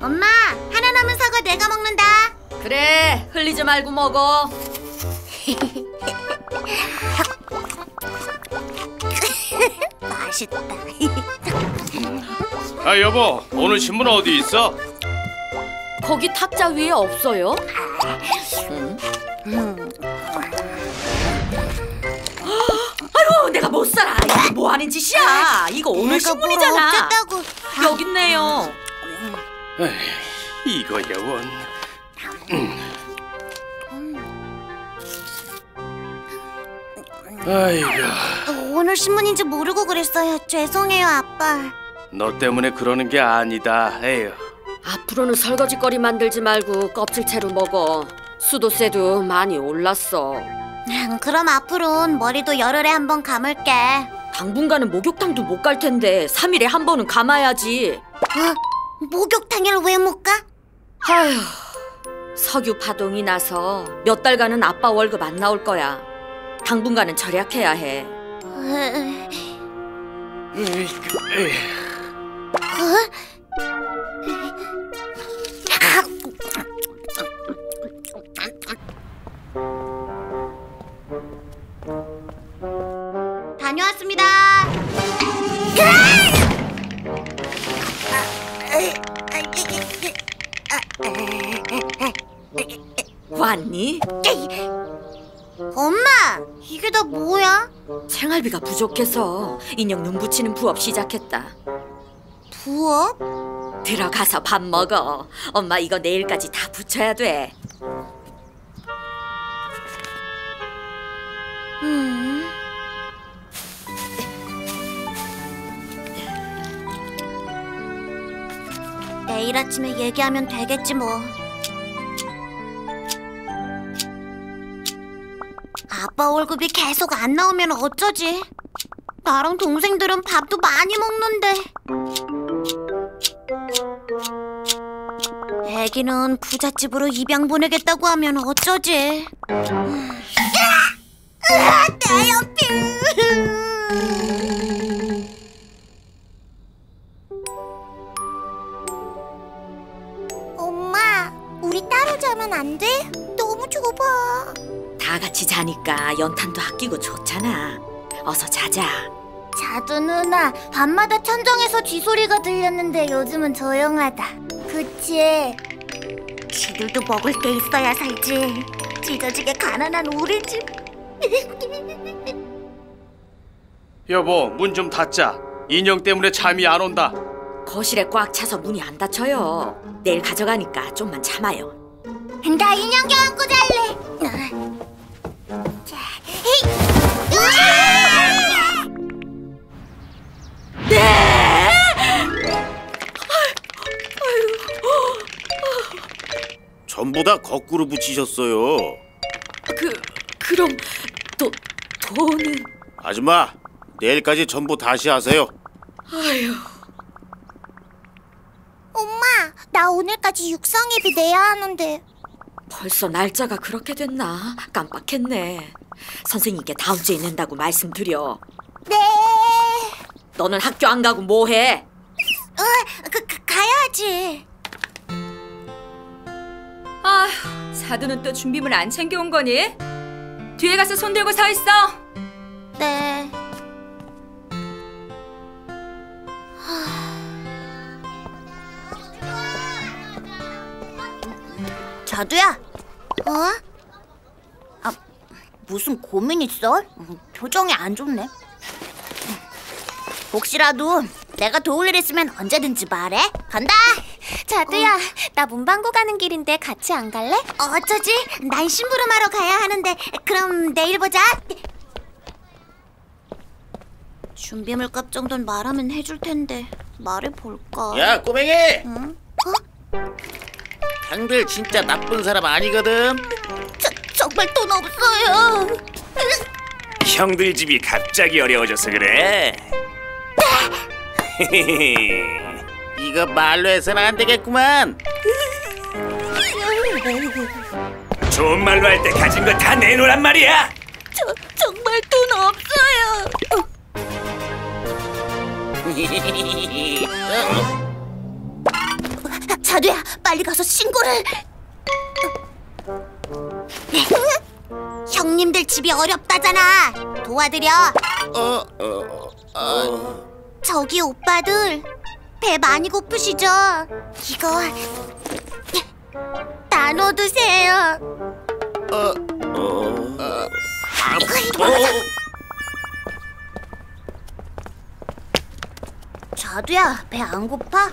엄마, 하나 남은 사과 내가 먹는다. 그래, 흘리지 말고 먹어. 맛있다. 아 여보 오늘 신문 어디 있어? 거기 탁자 위에 없어요? 아유, 내가 못 살아. 이게 뭐 하는 짓이야? 이거 오늘 신문이잖아. 어쨌다고. 여기 있네요. 에이, 이거야 원. 아이고 오늘 신문인지 모르고 그랬어요. 죄송해요, 아빠. 너 때문에 그러는 게 아니다. 에휴. 앞으로는 설거지거리 만들지 말고 껍질채로 먹어. 수도세도 많이 올랐어. 음, 그럼 앞으로는 머리도 열흘에 한 번 감을게. 당분간은 목욕탕도 못 갈 텐데 3일에 한 번은 감아야지. 어? 목욕탕에를 왜못 가? 아휴, 석유 파동이 나서 몇 달간은 아빠 월급 안 나올 거야. 당분간은 절약해야 해. 으, 에이 다녀왔습니다. 왔니? 엄마, 이게 다 뭐야? 생활비가 부족해서 인형 눈 붙이는 부업 시작했다. 부업? 들어가서 밥 먹어. 엄마 이거 내일까지 다 붙여야 돼. 음. 내일 아침에 얘기하면 되겠지 뭐. 아빠 월급이 계속 안 나오면 어쩌지? 나랑 동생들은 밥도 많이 먹는데. 애기는 부잣집으로 입양 보내겠다고 하면 어쩌지? 으아, 내 옆에. 따로 자면 안 돼? 너무 좁아. 다 같이 자니까 연탄도 아끼고 좋잖아. 어서 자자. 자두 누나, 밤마다 천정에서 쥐소리가 들렸는데 요즘은 조용하다. 그치? 쥐들도 먹을 게 있어야 살지. 찢어지게 가난한 우리 집. 여보 문 좀 닫자. 인형 때문에 잠이 안 온다. 거실에 꽉 차서 문이 안 닫혀요. 내일 가져가니까 좀만 참아요. 나 인형 껴안고 잘래. 자. 으아! 전부 다 거꾸로 붙이셨어요. 그 그럼 도 돈은 아줌마, 내일까지 전부 다시 하세요. 아유 엄마, 나 오늘까지 육성예비 내야 하는데. 벌써 날짜가 그렇게 됐나 깜빡했네. 선생님께 다음 주에 낸다고 말씀드려. 네. 너는 학교 안 가고 뭐 해? 어, 그, 그 가야지. 아, 사두는 또 준비물 안 챙겨온 거니? 뒤에 가서 손 들고 서 있어. 네. 자두야. 어? 아, 무슨 고민 있어? 음, 표정이 안 좋네. 혹시라도 내가 도울 일 있으면 언제든지 말해. 간다. 자두야, 나 문방구 가는 길인데 같이 안 갈래? 어쩌지? 난 심부름하러 가야 하는데 그럼 내일 보자. 준비물 값 정도는 말하면 해줄 텐데 말해 볼까? 야, 꼬맹이! 응? 형들 진짜 나쁜 사람 아니거든. 저, 정말 돈 없어요. 형들 집이 갑자기 어려워져서 그래. 이거 말로 해서는 안 되겠구만. 좋은 말로 할 때 가진 거 다 내놓으란 말이야. 저, 정말 돈 없어요. 어? 자두야, 빨리 가서 신고를. 형님들 집이 어렵다잖아. 도와드려. 저기 오빠들 배 많이 고프시죠? 이거 나눠 드세요. 자두야, 배 안 고파?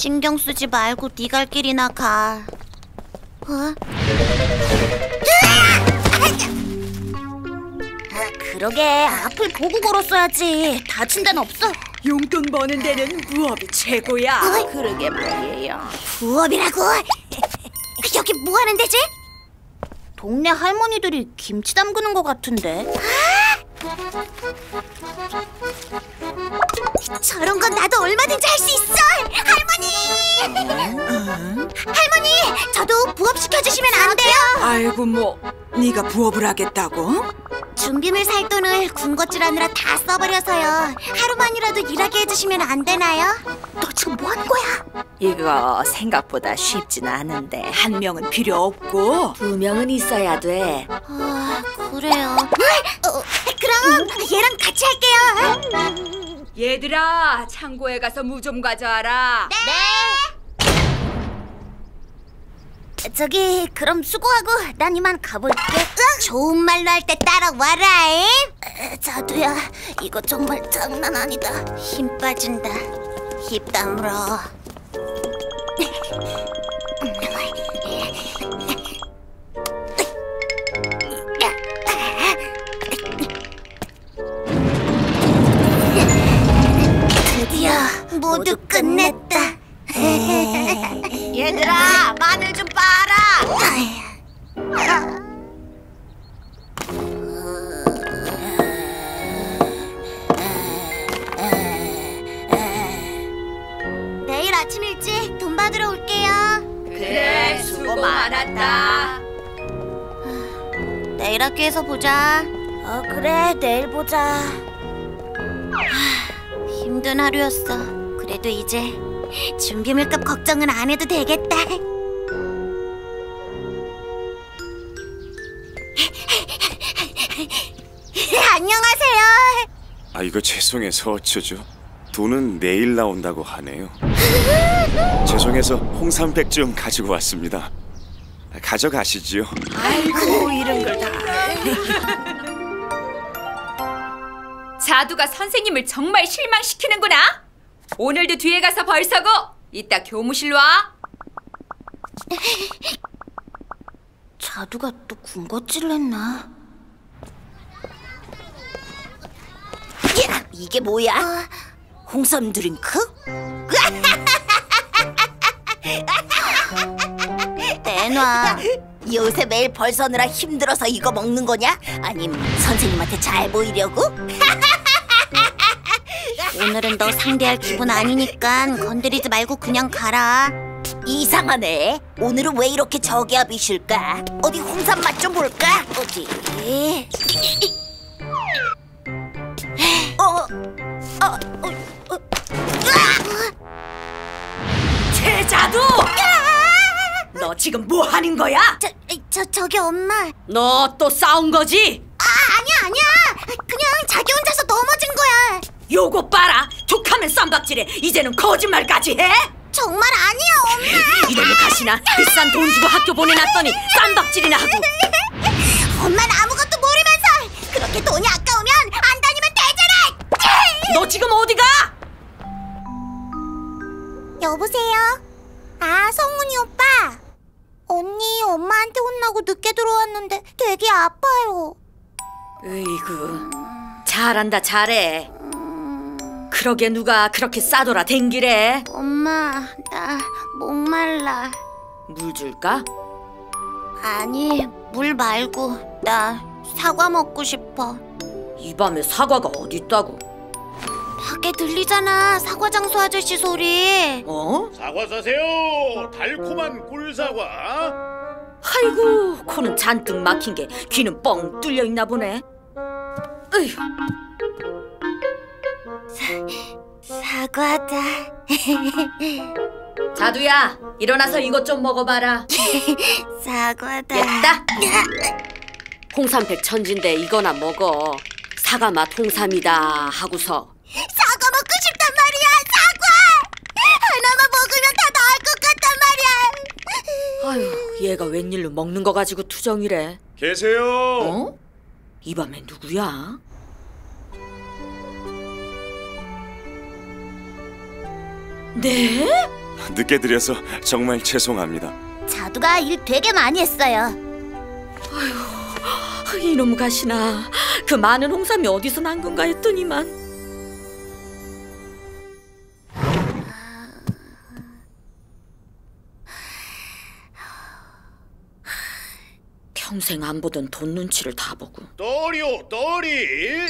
신경 쓰지 말고 네 갈 길이나 가. 어? 아, 그러게 앞을 보고 걸었어야지. 다친 데는 없어. 용돈 버는 데는 무업이 최고야. 어이. 그러게 말이에요. 부업이라고? 여기 뭐 하는 데지? 동네 할머니들이 김치 담그는 것 같은데. 저런 건 나도 얼마든지 할 수 있어, 할머니. 할머니, 저도 부업 시켜 주시면 안 돼요? 아이고 뭐 네가 부업을 하겠다고? 준비물 살 돈을 군것질 하느라 다 써버려서요. 하루만이라도 일하게 해주시면 안 되나요? 너 지금 뭐 하는 거야? 이거 생각보다 쉽진 않은데 한 명은 필요 없고 두 명은 있어야 돼. 아, 그래요. 어, 그럼 얘랑 같이 할게요. 얘들아, 창고에 가서 무 좀 가져와라. 네. 저기 그럼 수고하고 난 이만 가볼게. 좋은 말로 할 때 따라와라잉. 자두야, 이거 정말 장난 아니다. 힘 빠진다. 힘 다물어. 모두 끝냈다. 얘들아, 마늘 좀 빨아. 내일 아침 일찍 돈 받으러 올게요. 그래, 수고 많았다. 내일 학교에서 보자. 어, 그래, 내일 보자. 하, 힘든 하루였어. 그래도 이제 준비물값 걱정은 안 해도 되겠다. 안녕하세요. 아 이거 죄송해서 어쩌죠? 돈은 내일 나온다고 하네요. 죄송해서 홍삼백 좀 가지고 왔습니다. 아, 가져가시지요. 아이고 이런 걸 다. 자두가 선생님을 정말 실망시키는구나. 오늘도 뒤에 가서 벌 서고 이따 교무실로 와. 자두가 또 군것질을 했나? 야, 이게 뭐야? 홍삼 드링크? 내놔. 요새 매일 벌 서느라 힘들어서 이거 먹는 거냐? 아님 선생님한테 잘 보이려고? 오늘은 너 상대할 기분 아니니까 건드리지 말고 그냥 가라. 이상하네. 오늘은 왜 이렇게 저기압이실까? 어디 홍삼 맛 좀 볼까? 어디? 어, 어, 어, 어. 최자두! 너 지금 뭐 하는 거야? 저, 저, 저기 엄마. 너 또 싸운 거지? 아, 아니야, 아니야. 그냥 자기 혼자서 넘어진 거야. 요거 봐라 툭하면 쌈박질해 이제는 거짓말까지 해? 정말 아니야, 엄마. 이놈의 가시나 비싼 돈 주고 학교 보내놨더니 쌈박질이나 하고 엄마는 아무것도 모르면서 그렇게 돈이 아까우면 안 다니면 되잖아. 너 지금 어디가? 여보세요? 아, 성훈이 오빠. 언니, 엄마한테 혼나고 늦게 들어왔는데 되게 아파요. 으이구 잘한다 잘해 그러게 누가 그렇게 싸돌아 댕기래 엄마, 나 목말라. 물 줄까? 아니, 물 말고 나 사과 먹고 싶어. 이 밤에 사과가 어딨다고 밖에 들리잖아, 사과 장수 아저씨 소리. 어? 사과 사세요. 달콤한 꿀사과. 아이고 코는 잔뜩 막힌 게 귀는 뻥 뚫려 있나 보네 으휴 사과다. 자두야, 일어나서 이것 좀 먹어봐라. 사과다. 됐다. 홍삼백 천진데 이거나 먹어. 사과 맛 홍삼이다 하고서 사과 먹고 싶단 말이야. 사과. 하나만 먹으면 다 나을 것 같단 말이야. 아휴 얘가 웬일로 먹는 거 가지고 투정이래. 계세요. 어? 이 밤에 누구야? 네? 늦게 드려서 정말 죄송합니다. 자두가 일 되게 많이 했어요. 이놈 가시나 그 많은 홍삼이 어디서 난 건가 했더니만 평생 안 보던 돈 눈치를 다 보고 떠리요 떠리.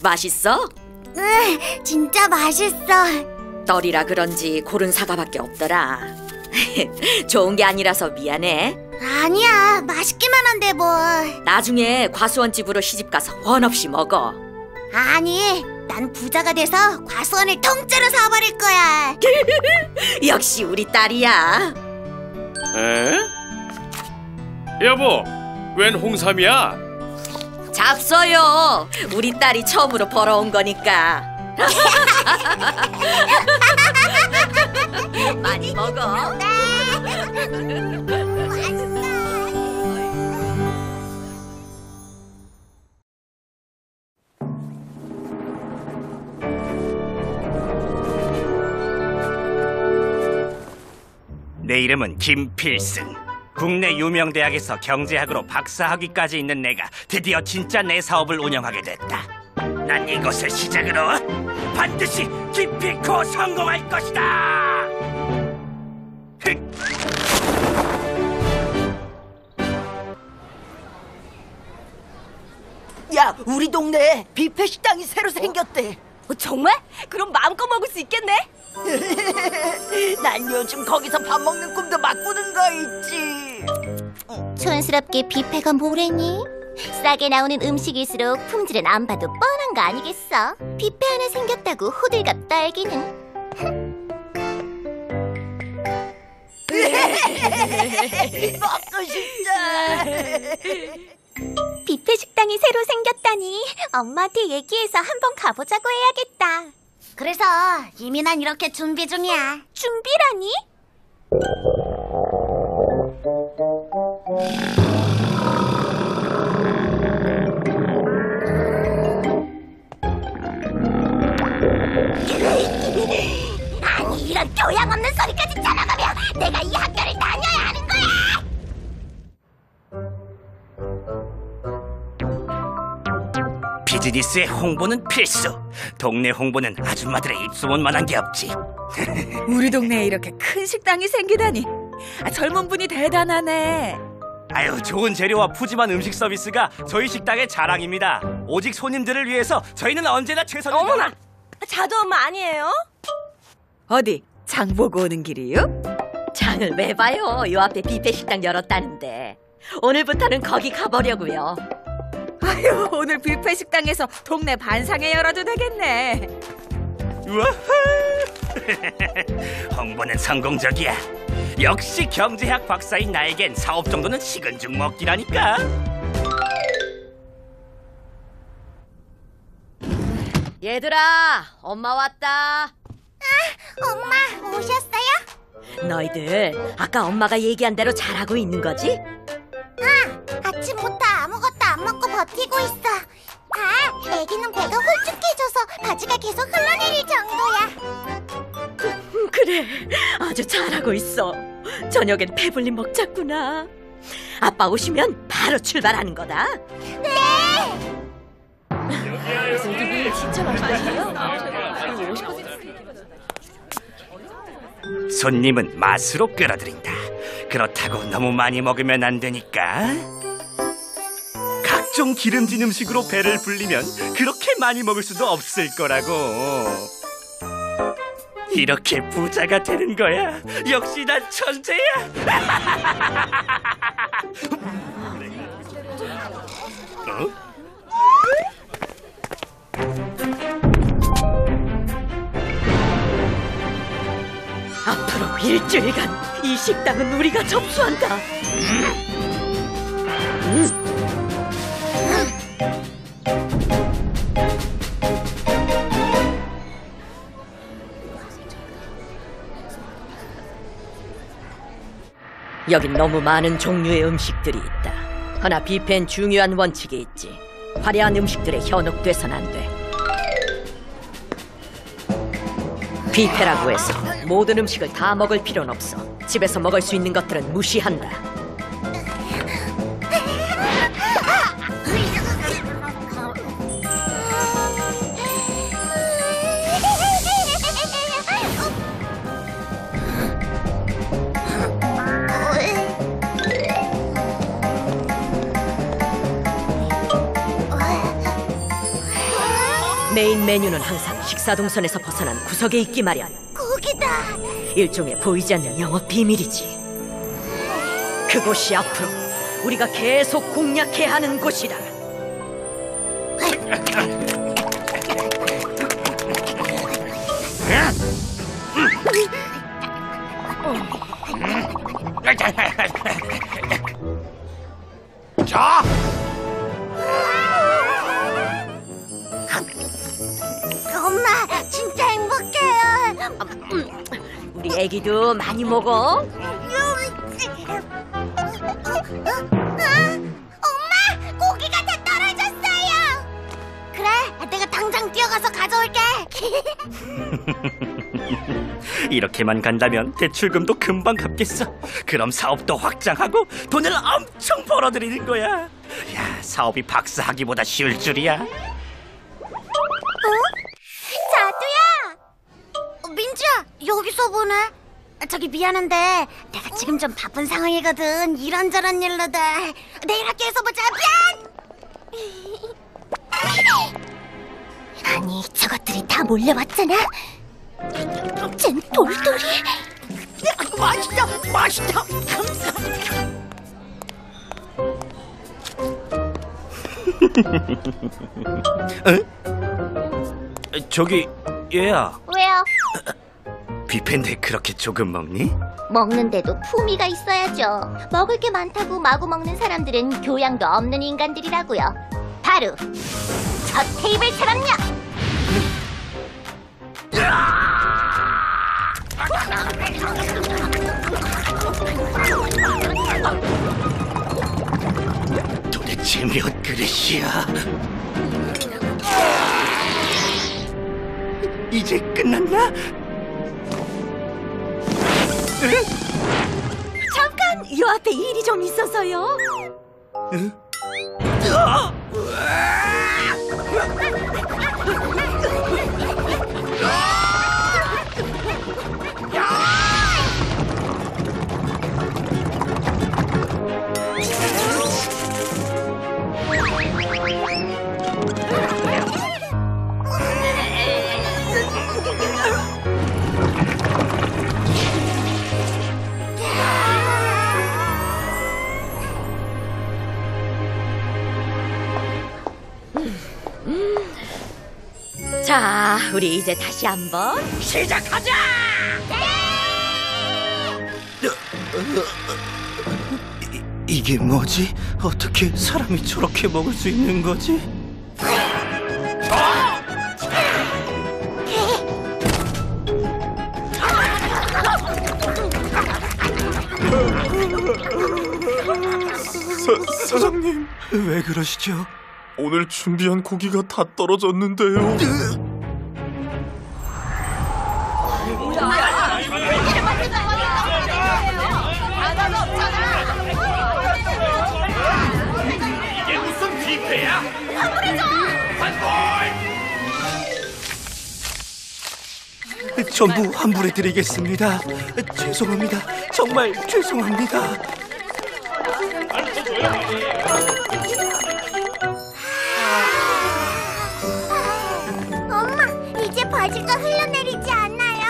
맛있어? 으, 진짜 맛있어. 떨이라 그런지 고른 사과밖에 없더라 좋은 게 아니라서 미안해 아니야, 맛있기만 한데 뭐. 나중에 과수원 집으로 시집 가서 원 없이 먹어 아니, 난 부자가 돼서 과수원을 통째로 사버릴 거야. 역시 우리 딸이야 에? 여보, 웬 홍삼이야? 잡숴요. 우리 딸이 처음으로 벌어온 거니까. 많이 먹어. 내 이름은 김필승. 국내 유명 대학에서 경제학으로 박사학위까지 있는 내가 드디어 진짜 내 사업을 운영하게 됐다. 난 이것을 시작으로 반드시 기필코 성공할 것이다. 흑! 야, 우리 동네에 뷔페 식당이 새로 생겼대. 어, 정말? 그럼 마음껏 먹을 수 있겠네? 난 요즘 거기서 밥 먹는 꿈도 막 꾸는 거 있지. 촌스럽게 뷔페가 뭐래니? 싸게 나오는 음식일수록 품질은 안 봐도 뻔한 거 아니겠어? 뷔페 하나 생겼다고 호들갑 떨기는 먹고 싶다. 뷔페 식당이 새로 생겼다니 엄마한테 얘기해서 한번 가보자고 해야겠다 그래서 이미 난 이렇게 준비 중이야 준비라니? 비즈니스의 홍보는 필수. 동네 홍보는 아줌마들의 입소문만한 게 없지. 우리 동네에 이렇게 큰 식당이 생기다니. 아, 젊은 분이 대단하네. 아유, 좋은 재료와 푸짐한 음식 서비스가 저희 식당의 자랑입니다. 오직 손님들을 위해서 저희는 언제나 최선을 어머나! 자두 엄마 아니에요? 어디? 장 보고 오는 길이요? 장을 왜 봐요? 요 앞에 뷔페 식당 열었다는데. 오늘부터는 거기 가보려고요. 아유, 오늘 뷔페 식당에서 동네 반상회 열어도 되겠네. 우와! 홍보는 성공적이야. 역시 경제학 박사인 나에겐 사업 정도는 식은 죽 먹기라니까. 얘들아, 엄마 왔다. 엄마 오셨어요? 너희들 아까 엄마가 얘기한 대로 잘하고 있는 거지? 아침부터 아무것도 안 먹고 버티고 있어. 아, 애기는 배가 홀쭉해져서 바지가 계속 흘러내릴 정도야. 음, 그래, 아주 잘하고 있어. 저녁엔 배불리 먹자꾸나. 아빠 오시면 바로 출발하는 거다. 손님은 맛으로 끌어들인다. 그렇다고 너무 많이 먹으면 안 되니까. 각종 기름진 음식으로 배를 불리면 그렇게 많이 먹을 수도 없을 거라고. 이렇게 부자가 되는 거야. 역시 난 천재야. 일주일간 이 식당은 우리가 접수한다. 여긴 너무 많은 종류의 음식들이 있다. 하나 뷔페엔 중요한 원칙이 있지. 화려한 음식들에 현혹돼선 안 돼. 뷔페라고 해서 모든 음식을 다 먹을 필요는 없어. 집에서 먹을 수 있는 것들은 무시한다. 메인 메뉴는 항상 식사 동선에서 벗어난 구석에 있기 마련. 고기다. 일종의 보이지 않는 영업 비밀이지. 그곳이 앞으로 우리가 계속 공략해야 하는 곳이다. 애기도 많이 먹어. 엄마, 고기가 다 떨어졌어요. 그래, 내가 당장 뛰어가서 가져올게. 이렇게만 간다면 대출금도 금방 갚겠어. 그럼 사업도 확장하고 돈을 엄청 벌어들이는 거야. 야, 사업이 박사하기보다 쉬울 줄이야. 미안한데 내가 지금 좀 바쁜 상황이거든. 이런저런 일로다. 내일 학교에서 보자. 미안! 아니, 저것들이 다 몰려왔잖아. 쟨 돌돌이. 맛있다, 맛있다. 저기 얘야, 왜요? 뷔페인데 그렇게 조금 먹니? 먹는데도 품위가 있어야죠. 먹을 게 많다고 마구 먹는 사람들은 교양도 없는 인간들이라고요. 바로 저 테이블처럼요. 도대체 몇 그릇이야? 이제 끝났나? 잠깐! 요 앞에 일이 좀 있어서요. 자, 우리 이제 다시 한번 시작하자! 이, 이게 뭐지? 어떻게 사람이 저렇게 먹을 수 있는 거지? 사, 사장님, 왜 그러시죠? 오늘 준비한 고기가 다 떨어졌는데요. 이게 무슨? 환불! 전부 환불해 드리겠습니다. 죄송합니다. 정말 죄송합니다. 엄마, 아직도 흘러내리지 않나요?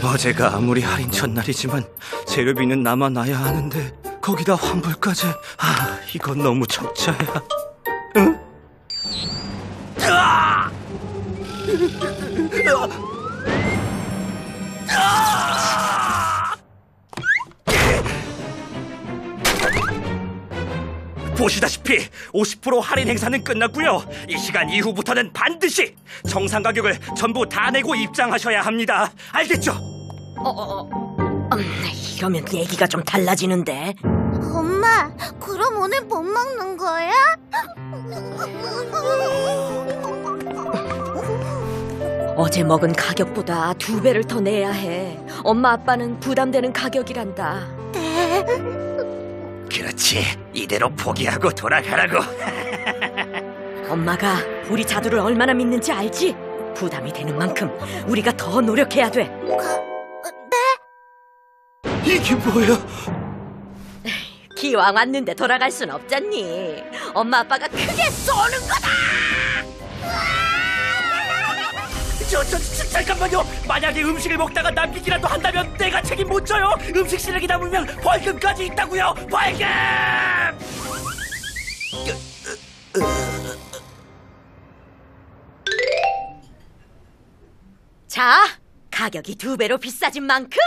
과제가 뭐 아무리 할인 첫날이지만 재료비는 남아나야 하는데 거기다 환불까지 아 이건 너무 적자야 응? 아! 보시다시피 50% 할인 행사는 끝났고요. 이 시간 이후부터는 반드시 정상 가격을 전부 다 내고 입장하셔야 합니다. 알겠죠? 음, 이러면 얘기가 좀 달라지는데. 엄마, 그럼 오늘 못 먹는 거야? 어제 먹은 가격보다 두 배를 더 내야 해. 엄마 아빠는 부담되는 가격이란다. 그렇지. 이대로 포기하고 돌아가라고. 엄마가 우리 자두를 얼마나 믿는지 알지? 부담이 되는 만큼 우리가 더 노력해야 돼. 이게 뭐야? 기왕 왔는데 돌아갈 순 없잖니. 엄마 아빠가 크게 쏘는 거다. 저, 저, 저, 잠깐만요. 만약에 음식을 먹다가 남기기라도 한다면 내가 책임 못 져요. 음식 쓰레기 남으면 벌금까지 있다고요. 벌금! 자, 가격이 두 배로 비싸진 만큼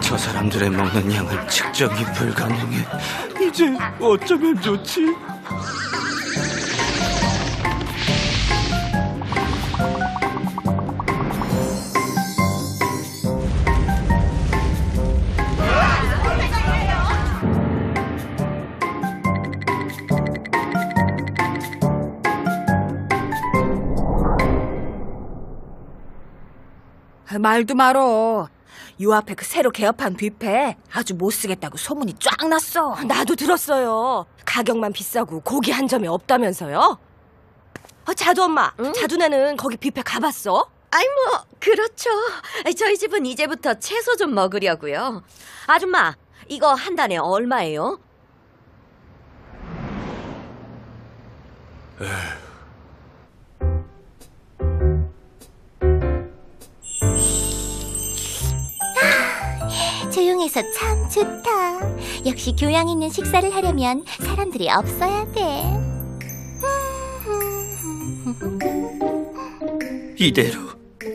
저 사람들의 먹는 양은 측정이 불가능해. 이제 어쩌면 좋지? 말도 말어. 요 앞에 그 새로 개업한 뷔페 아주 못 쓰겠다고 소문이 쫙 났어. 나도 들었어요. 가격만 비싸고 고기 한 점이 없다면서요? 어, 자두 엄마, 자두네는 거기 뷔페 가봤어? 아이 뭐 그렇죠. 저희 집은 이제부터 채소 좀 먹으려고요. 아줌마, 이거 한 단에 얼마예요? 조용해서 참 좋다. 역시 교양 있는 식사를 하려면 사람들이 없어야 돼. 이대로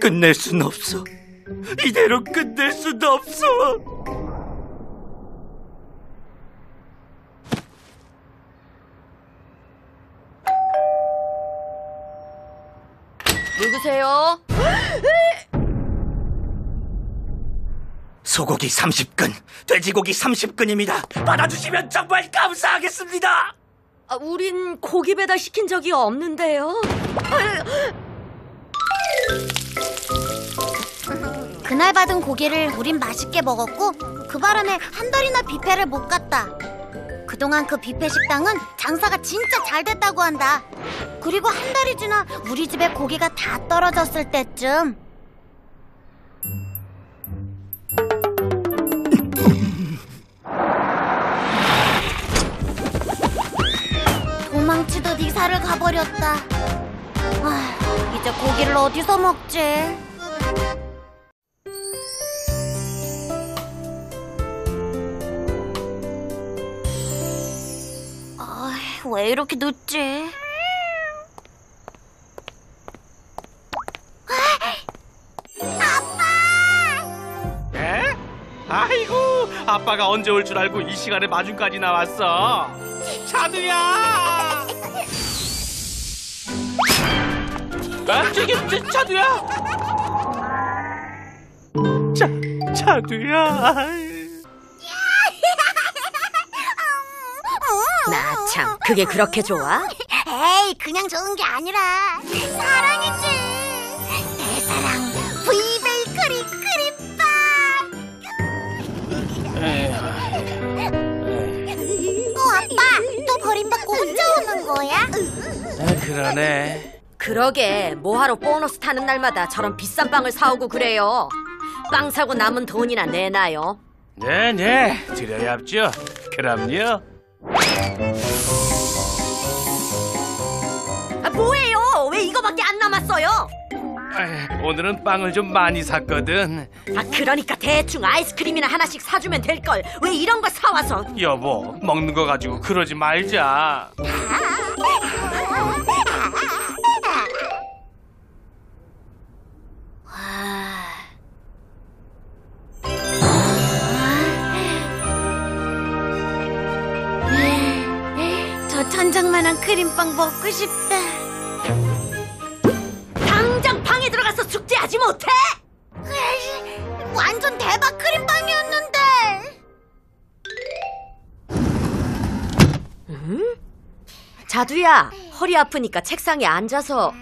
끝낼 순 없어. 이대로 끝낼 순 없어. 누구세요? 소고기 30근, 돼지고기 30근입니다. 받아주시면 정말 감사하겠습니다. 아, 우린 고기 배달 시킨 적이 없는데요. 그날 받은 고기를 우린 맛있게 먹었고 그 바람에 한 달이나 뷔페를 못 갔다. 그동안 그 뷔페 식당은 장사가 진짜 잘 됐다고 한다. 그리고 한 달이 지나 우리 집에 고기가 다 떨어졌을 때쯤 도망치듯 이사를 가버렸다. 아, 이제 고기를 어디서 먹지? 아, 왜 이렇게 늦지? 에? 아이고 아빠가 언제 올 줄 알고 이 시간에 마중까지 나왔어 자두야 아 저기 저, 자두야 자 자두야 나 참, 그게 그렇게 좋아? 에이, 그냥 좋은 게 아니라 사랑이지. 내 사랑, 브이베이커리 크림빵. 어, 아빠, 또 버림받고 혼자 오는 거야? 아, 그러네 그러게, 뭐하러 보너스 타는 날마다 저런 비싼 빵을 사오고 그래요. 빵 사고 남은 돈이나 내놔요. 네네 드려야 합죠 그럼요 아, 뭐예요? 왜 이거밖에 안 남았어요? 오늘은 빵을 좀 많이 샀거든. 아 그러니까 대충 아이스크림이나 하나씩 사주면 될 걸. 왜 이런 거 사와서? 여보, 먹는 거 가지고 그러지 말자. 저 천장만한 크림빵 먹고 싶다. 당장 방에 들어가서 숙제하지 못해? 에이, 완전 대박 크림빵이었는데. 자두야, 허리 아프니까 책상에 앉아서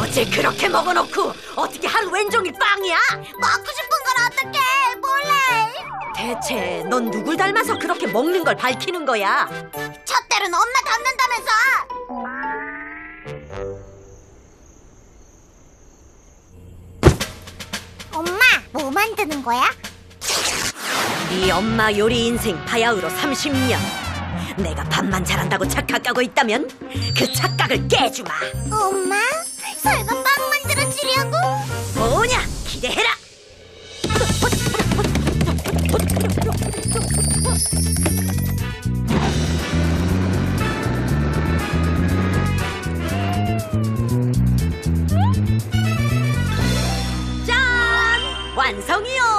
어제 그렇게 먹어놓고 어떻게 하루 왼종일 빵이야? 먹고 싶은 걸 어떡해? 몰래. 대체 넌 누굴 닮아서 그렇게 먹는 걸 밝히는 거야? 첫 딸은 엄마 닮는다면서. 엄마, 뭐 만드는 거야? 네 엄마 요리 인생 바야흐로 30년. 내가 밥만 잘한다고 착각하고 있다면 그 착각을 깨주마. 엄마, 설마 빵 만들어 주려고? 뭐냐? 기대해라. 짠! 완성이요.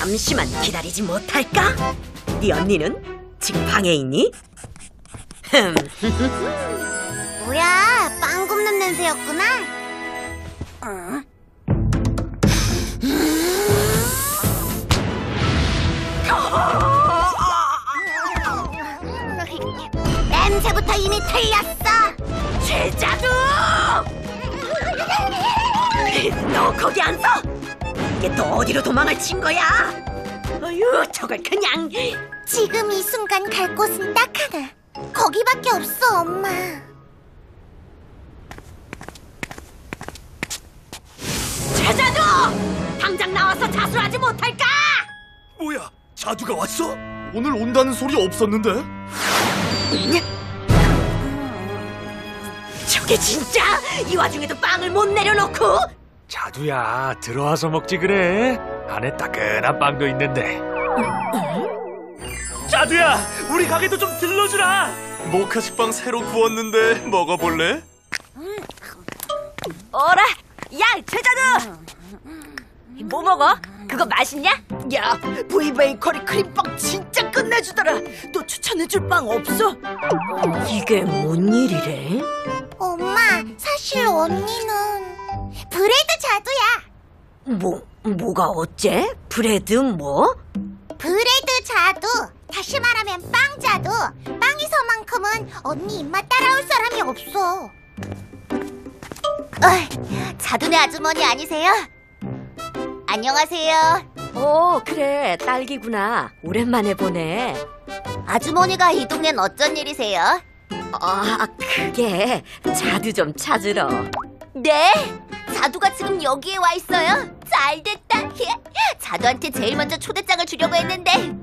잠시만 기다리지 못할까? 네 언니는 지금 방에 있니? 흠, 뭐야, 빵 굽는 냄새였구나. 어? 냄새부터 이미 틀렸어. 제자두! 너 거기 안 서! 이게 또 어디로 도망을 친 거야? 어휴, 저걸 그냥 지금 이 순간 갈 곳은 딱 하나. 거기밖에 없어, 엄마. 제자두! 당장 나와서 자수하지 못할까? 뭐야? 자두가 왔어? 오늘 온다는 소리 없었는데? 저게 진짜 이 와중에도 빵을 못 내려놓고 자두야 들어와서 먹지 그래 안에 따끈한 빵도 있는데 자두야, 우리 가게도 좀 들러주라. 모카 식빵 새로 구웠는데 먹어볼래? 어라, 야, 최자두! 뭐 먹어? 그거 맛있냐? 야, V 베이커리 크림빵 진짜 끝내주더라. 또 추천해줄 빵 없어? 이게 뭔 일이래? 엄마, 사실 언니는 bread 자두야. 뭐, 뭐가 어째? bread 뭐? bread 자두. 다시 말하면 빵 자두. 빵에서만큼은 언니 입맛 따라올 사람이 없어. 어이, 자두네 아주머니 아니세요? 안녕하세요. 어, 그래. 딸기구나. 오랜만에 보네. 아주머니가 이 동네는 어쩐 일이세요? 아, 그게 자두 좀 찾으러. 네? 자두가 지금 여기에 와 있어요? 잘 됐다. 자두한테 제일 먼저 초대장을 주려고 했는데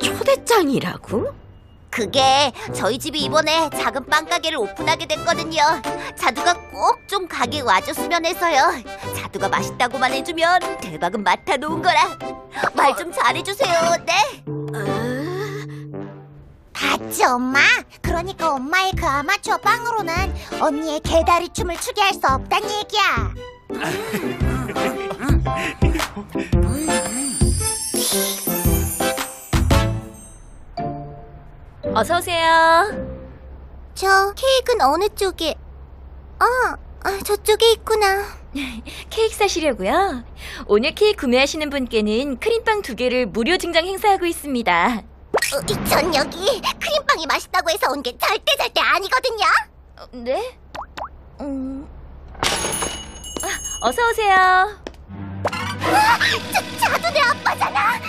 초대장이라고? 그게 저희 집이 이번에 작은 빵 가게를 오픈하게 됐거든요. 자두가 꼭 좀 가게 와줬으면 해서요. 자두가 맛있다고만 해주면 대박은 맡아 놓은 거라. 말 좀 잘해주세요. 네. 봤지 엄마? 그러니까 엄마의 그 아마추어 빵으로는 언니의 개다리 춤을 추게 할 수 없단 얘기야. 어서 오세요. 저 케이크는 어느 쪽에? 아, 아, 저쪽에 있구나. 케이크 사시려고요? 오늘 케이크 구매하시는 분께는 크림빵 두 개를 무료 증정 행사하고 있습니다. 어, 이- 전 여기 크림빵이 맛있다고 해서 온 게 절대 절대 아니거든요. 어, 네? 음... 아, 어서 오세요. 자두네 아빠잖아.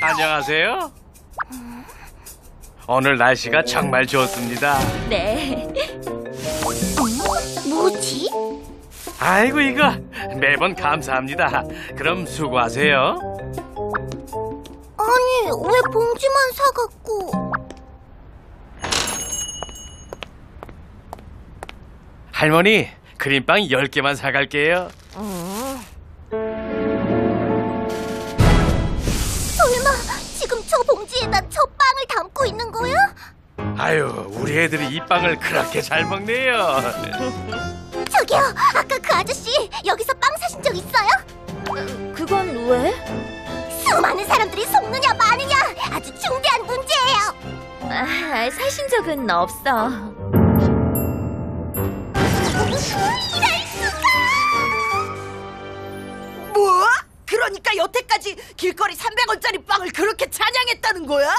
안녕하세요. 오늘 날씨가 정말 좋습니다. 네. 뭐지? 아이고 이거 매번 감사합니다. 그럼 수고하세요. 아니, 왜 봉지만 사갖고. 할머니, 그림빵 10개만 사갈게요. 음. 설마 지금 저 봉지에다 저 빵을 담고 있는 거야? 아유, 우리 애들이 이 빵을 그렇게 잘 먹네요. 저기요, 아까 그 아저씨 여기서 빵 사신 적 있어요? 그건 왜? 수많은 사람들이 속느냐 마느냐 아주 중대한 문제예요. 아, 사신 적은 없어. 이럴 수가! 뭐? 그러니까 여태까지 길거리 300원짜리 빵을 그렇게 찬양했다는 거야?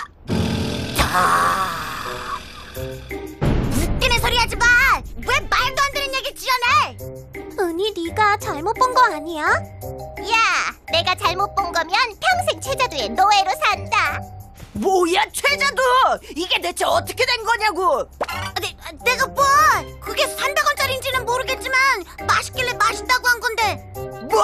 웃기는 소리 하지 마! 왜 말도 안 되는 얘기 지어내? 은희 네가 잘못 본 거 아니야? 야, 내가 잘못 본 거면 평생 최자두의 노예로 산다. 뭐야 최자도 이게 대체 어떻게 된 거냐고 내, 내가 뭐? 그게 300원짜리인지는 모르겠지만 맛있길래 맛있다고 한 건데 뭐?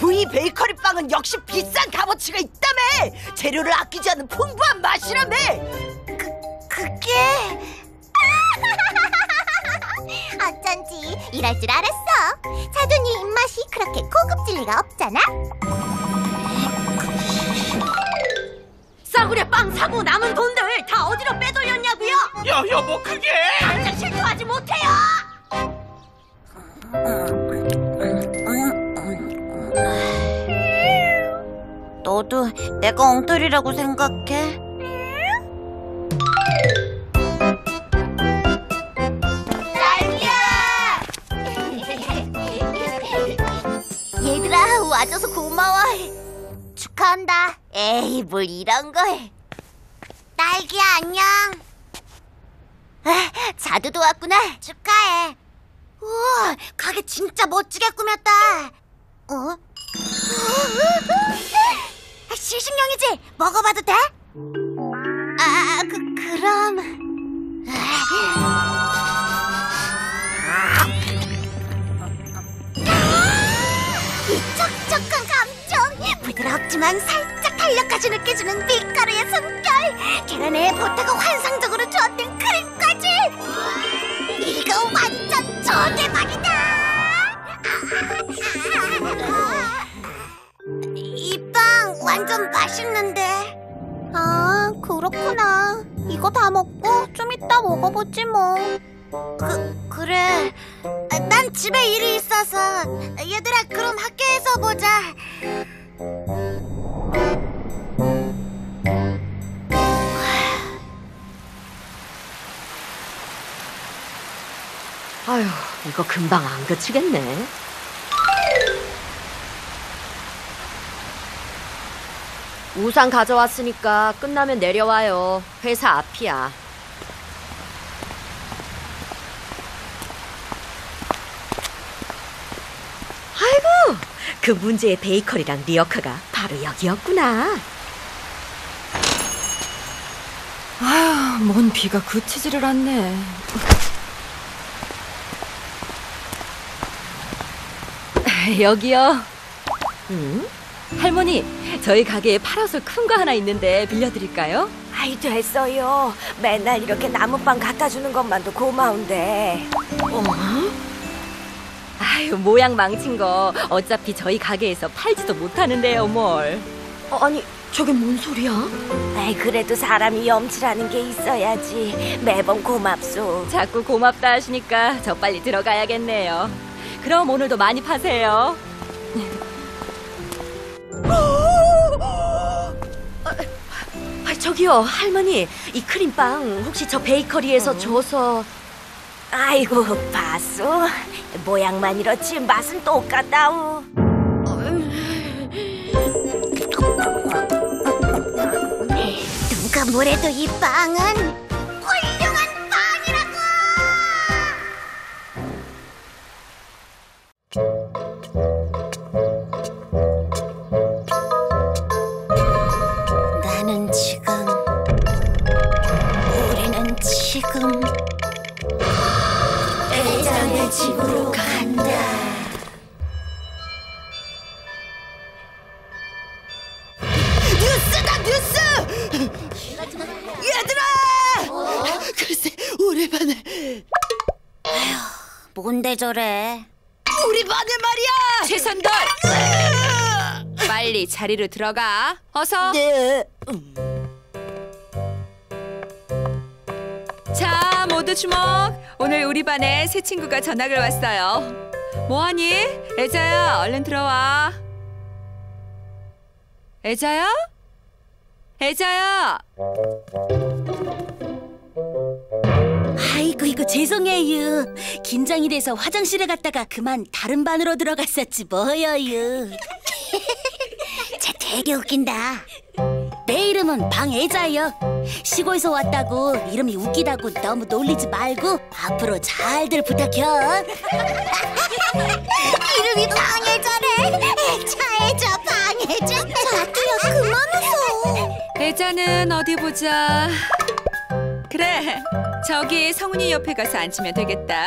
V 베이커리 빵은 역시 비싼 값어치가 있다며 재료를 아끼지 않는 풍부한 맛이라며 그게 어쩐지 이럴 줄 알았어 자두니 입맛이 그렇게 고급질 리가 없잖아 싸구려 빵 사고 남은 돈들 다 어디로 빼돌렸냐고요? 야, 여보, 그게! 당장 실토하지 못해요 너도 내가 엉터리라고 생각해? 축하한다 에이 뭘 이런 걸 딸기야 안녕 아, 자두도 왔구나 축하해 우와 가게 진짜 멋지게 꾸몄다 어? 아, 시식용이지? 먹어봐도 돼? 아, 그, 그럼. 이 촉촉한 감정, 부드럽지만 살짝 탄력까지 느껴지는 밀가루의 숨결, 계란에 보타가 환상적으로 조합된 크림까지! 이거 완전 초대박이다! 이 빵 완전 맛있는데. 아, 그렇구나. 이거 다 먹고 좀 이따 먹어보지 뭐. 그, 그래. 아, 난 집에 일이 있어서. 얘들아, 그럼 학교에서 보자. 아휴 이거 금방 안 그치겠네. 우산 가져왔으니까 끝나면 내려와요. 회사 앞이야 아이고 그 문제의 베이커리랑 리어카가 바로 여기였구나 아휴, 뭔 비가 그치지를 않네. 여기요. 응? 할머니, 저희 가게에 파라솔 큰 거 하나 있는데 빌려드릴까요? 아이 됐어요. 맨날 이렇게 나무빵 갖다 주는 것만도 고마운데. 아유, 모양 망친 거 어차피 저희 가게에서 팔지도 못하는데요, 뭘. 어, 아니 저게 뭔 소리야? 아이 그래도 사람이 염치라는 게 있어야지. 매번 고맙소. 자꾸 고맙다 하시니까 저 빨리 들어가야겠네요. 그럼 오늘도 많이 파세요. 아, 저기요 할머니 이 크림빵 혹시 저 베이커리에서 줘서 아이고 봤소. 모양만 이렇지 맛은 똑같다우. 누가 뭐래도 이 빵은 뭔데 저래? 우리 반에 말이야. 최선돌. 빨리 자리로 들어가. 어서. 네. 자, 모두 주목. 오늘 우리 반에 새 친구가 전학을 왔어요. 뭐하니? 애자야, 얼른 들어와. 애자야? 애자야. 죄송해요. 긴장이 돼서 화장실에 갔다가 그만 다른 반으로 들어갔었지 뭐여요. 쟤 되게 웃긴다. 내 이름은 방애자요. 시골에서 왔다고 이름이 웃기다고 너무 놀리지 말고 앞으로 잘들 부탁해. 이름이 방해자래. 차해자 방해자. 자기야 그만 웃어. 애자는 어디 보자. 그래, 저기 성훈이 옆에 가서 앉으면 되겠다.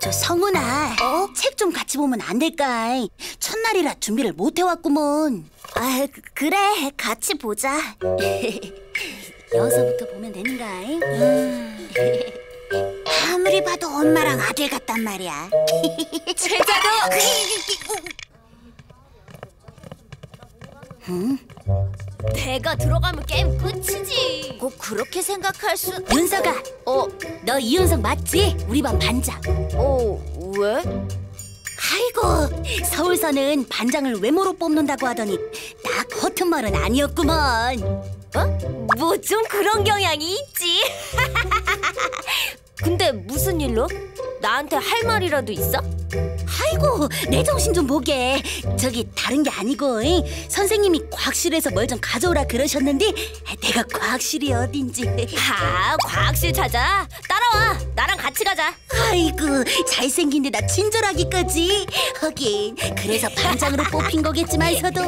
저 성훈아, 책좀 같이 보면 안 될까? 첫날이라 준비를 못 해왔구먼. 아 그- 그래 같이 보자. 여기서부터 보면 되는가? 아무리 봐도 엄마랑 아들 같단 말이야. 최자도. 배가 들어가면 게임 끝이지. 꼭 그렇게 생각할 수. 윤서가, 어, 너 이윤석 맞지? 우리 반 반장. 어, 왜? 아이고, 서울서는 반장을 외모로 뽑는다고 하더니 딱 허튼 말은 아니었구먼. 뭐좀 그런 경향이 있지. 근데 무슨 일로? 나한테 할 말이라도 있어? 아이고, 내 정신 좀 보게. 저기 다른 게 아니고 잉? 선생님이 과학실에서 뭘 좀 가져오라 그러셨는데 내가 과학실이 어딘지. 아, 과학실 찾아. 따라와. 나랑 같이 가자. 아이고, 잘생긴 데 나 친절하기까지. 하긴 그래서 반장으로 뽑힌 거겠지만서도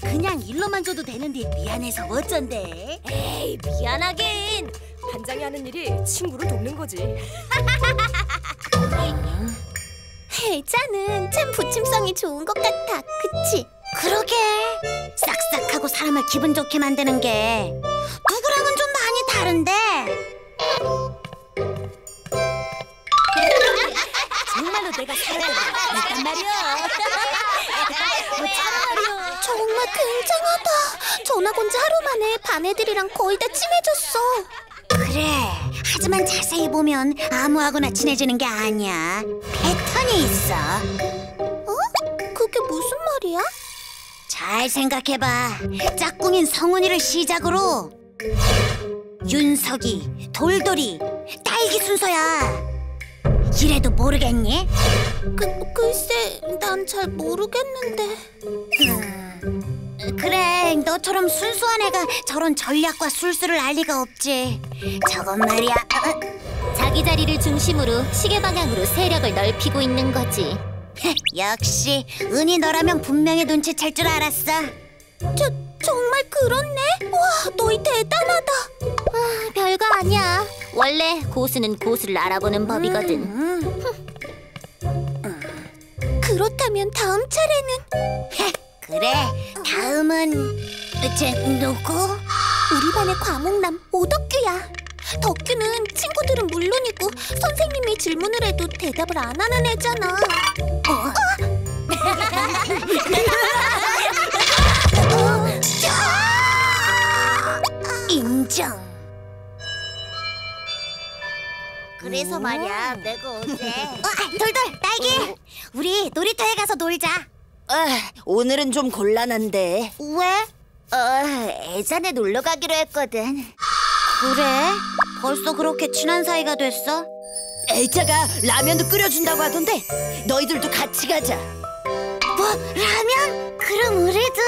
그냥 일로만 줘도 되는데 미안해서 어쩐데. 에이, 미안하긴. 반장이 하는 일이 친구를 돕는 거지. 혜자는 참 부침성이 좋은 것 같아. 그치? 그러게. 싹싹하고 사람을 기분 좋게 만드는 게 누구랑은 좀 많이 다른데. 정말로 내가 살아야 단 말이야. 뭐 참말이야. 정말 굉장하다. 전학 온 지 하루 만에 반 애들이랑 거의 다 친해졌어. 그래. 하지만 자세히 보면 아무하고나 친해지는 게 아니야. 패턴이 있어. 어? 그게 무슨 말이야? 잘 생각해봐. 짝꿍인 성훈이를 시작으로 윤석이, 돌돌이, 딸기 순서야. 이래도 모르겠니? 그, 글쎄, 난 잘 모르겠는데. 그래, 너처럼 순수한 애가 저런 전략과 술수를 알 리가 없지. 저건 말이야. 어, 자기 자리를 중심으로 시계 방향으로 세력을 넓히고 있는 거지. 역시 은희 너라면 분명히 눈치챌 줄 알았어. 저 정말 그렇네. 와, 너희 대단하다. 아, 별거 아니야. 원래 고수는 고수를 알아보는 법이거든. 그렇다면 다음 차례는 그래. 다음은 제 누구? 우리 반의 과목남 오덕규야. 덕규는 친구들은 물론이고 선생님이 질문을 해도 대답을 안 하는 애잖아. 어? 인정. 그래서 말이야, 내가 어제 어, 돌돌 딸기, 우리 놀이터에 가서 놀자. 오늘은 좀 곤란한데. 왜? 어, 예전에 놀러 가기로 했거든. 그래? 벌써 그렇게 친한 사이가 됐어? 애자가 라면도 끓여준다고 하던데 너희들도 같이 가자. 뭐 라면? 그럼 우리도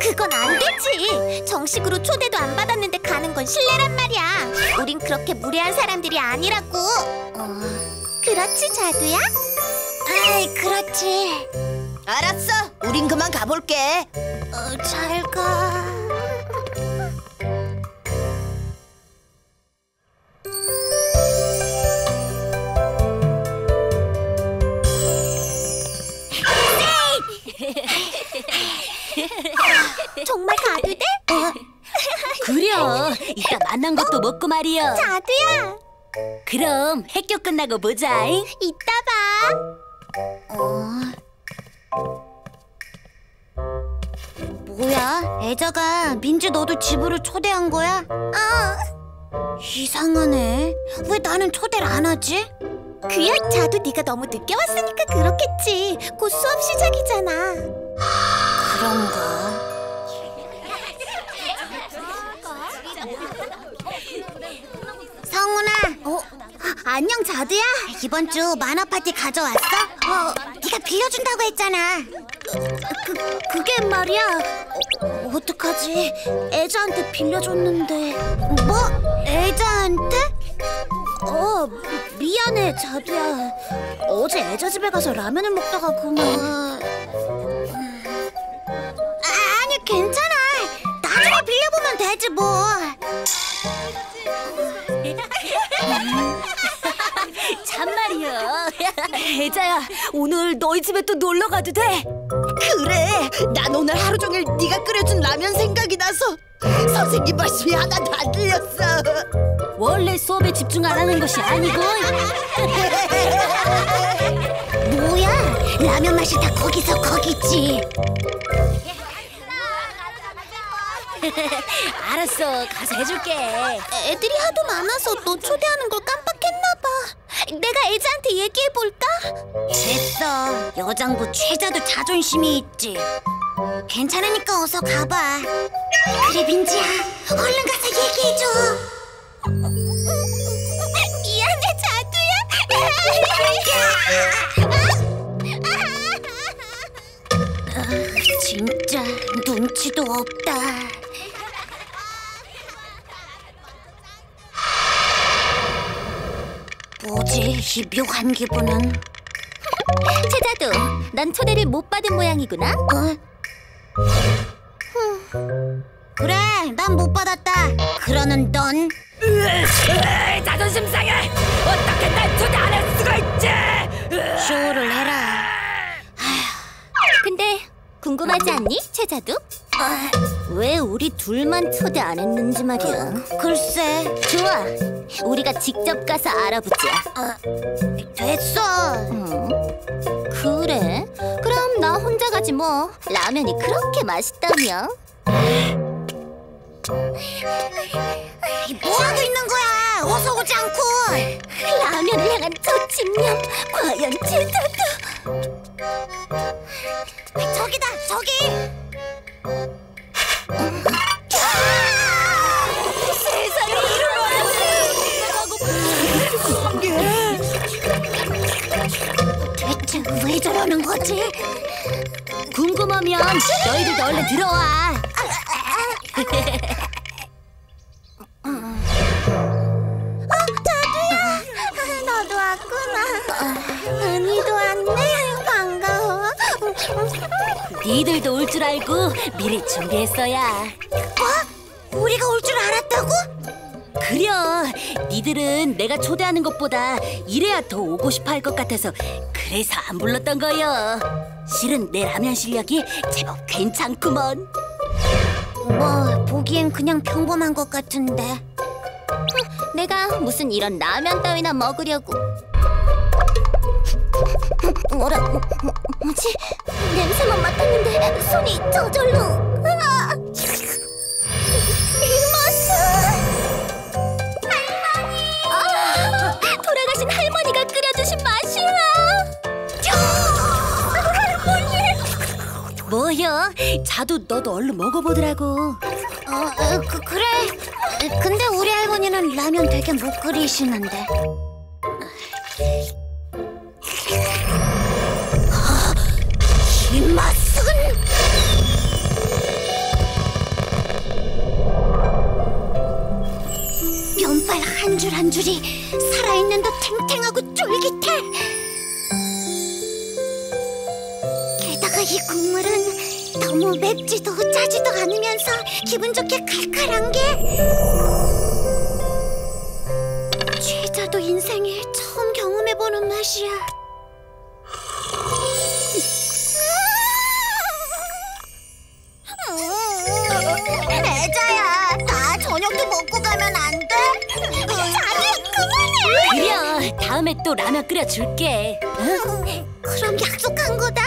그건 안 되지. 정식으로 초대도 안 받았는데 가는 건 실례란 말이야. 우린 그렇게 무례한 사람들이 아니라고. 어, 그렇지 자두야? 아이 그렇지. 알았어. 우린 그만 가볼게. 어, 잘 가. 정말 가도 돼? 그려 이따 만난 것도 먹고 말이야. 자두야, 그럼 학교 끝나고 보자. 이따 봐. 어. 뭐야? 애자가 민지 너도 집으로 초대한 거야? 어. 이상하네. 왜 나는 초대를 안 하지? 그야 자두 네가 너무 늦게 왔으니까 그렇겠지. 곧 수업 시작이잖아. 그런가? 성훈아. 안녕 자두야. 이번 주 만화 파티 가져왔어? 어, 네가 빌려준다고 했잖아. 그 그게 말이야. 어, 어떡하지? 애자한테 빌려줬는데. 뭐? 애자한테? 어, 미, 미안해 자두야. 어제 애자 집에 가서 라면을 먹다가 그만. 아, 아니 괜찮아. 나중에 빌려보면 되지 뭐. 참말이야. 애자야, 오늘 너희 집에 또 놀러 가도 돼? 그래 난 오늘 하루 종일 네가 끓여준 라면 생각이 나서 선생님 말씀이 하나도 안 들렸어 원래 수업에 집중 안 하는 것이 아니고. 뭐야? 라면 맛이 다 거기서 거기지. 알았어, 가서 해줄게. 애들이 하도 많아서 너 초대하는 걸 깜빡했나 봐. 내가 애자한테 얘기해 볼까? 됐어. 여장부 최자도 자존심이 있지. 괜찮으니까 어서 가봐. 그래 민지야, 얼른 가서 얘기해 줘. 미안해 자두야. 아, 진짜 눈치도 없다. 뭐지 이 묘한 기분은? 최자도, 난 초대를 못 받은 모양이구나. 어? 흠. 그래, 난 못 받았다. 그러는 넌 자존심 상해! 어떻게 날 초대 안 할 수가 있지? 쇼를 해라. 근데 궁금하지 않니, 최자도? 왜 우리 둘만 초대 안 했는지 말이야. 글쎄. 좋아. 우리가 직접 가서 알아보자. 됐어. 그래? 그럼 나 혼자 가지 뭐. 라면이 그렇게 맛있다며. 뭐 하고 있는 거야? 어서 오지 않고. 라면을 향한 저 집념. 과연 최자도. 저기다, 저기. 대체 왜 저러는 거지? 궁금하면 너희들도 얼른 들어와. 니들도 올 줄 알고 미리 준비했어야. 뭐? 우리가 올 줄 알았다고? 그려. 니들은 내가 초대하는 것보다 이래야 더 오고 싶어 할 것 같아서 그래서 안 불렀던 거요. 실은 내 라면 실력이 제법 괜찮구먼. 뭐 보기엔 그냥 평범한 것 같은데. 내가 무슨 이런 라면 따위나 먹으려고. 뭐라 뭐지? 냄새만 맡았는데 손이 저절로. 으아! 이모스. 할머니. 아, 돌아가신 할머니가 끓여주신 맛이야. 할머니. 뭐여? 자두 너도 얼른 먹어보더라고. 어, 어, 그, 그래. 근데 우리 할머니는 라면 되게 못 끓이시는데. 한 줄 한 줄이 살아있는 듯 탱탱하고 쫄깃해. 게다가 이 국물은 너무 맵지도 짜지도 않으면서 기분 좋게 칼칼한 게 라면 끓여줄게. 응? 그럼 약속한 거다?